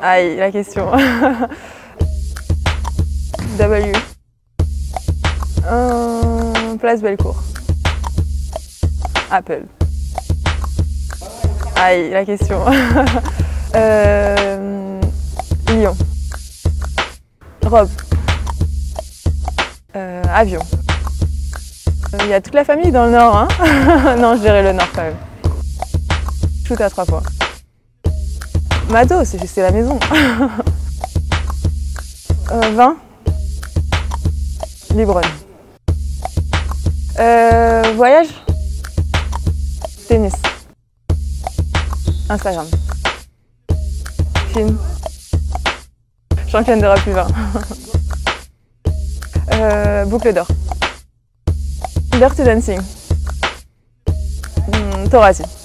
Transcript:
Aïe, la question. w. Euh, place Bellecour. Apple. Aïe, la question. euh, Lyon. Robe. Euh, avion. Il y a toute la famille dans le nord, hein Non, je dirais le nord quand même. Shoot à trois fois. Mado, c'est juste la maison. euh, 20. Libron. Euh, voyage. Tennis. Instagram. Film. Championne d'Europe U20. euh, boucle d'or. Dirty Dancing. Thoracie.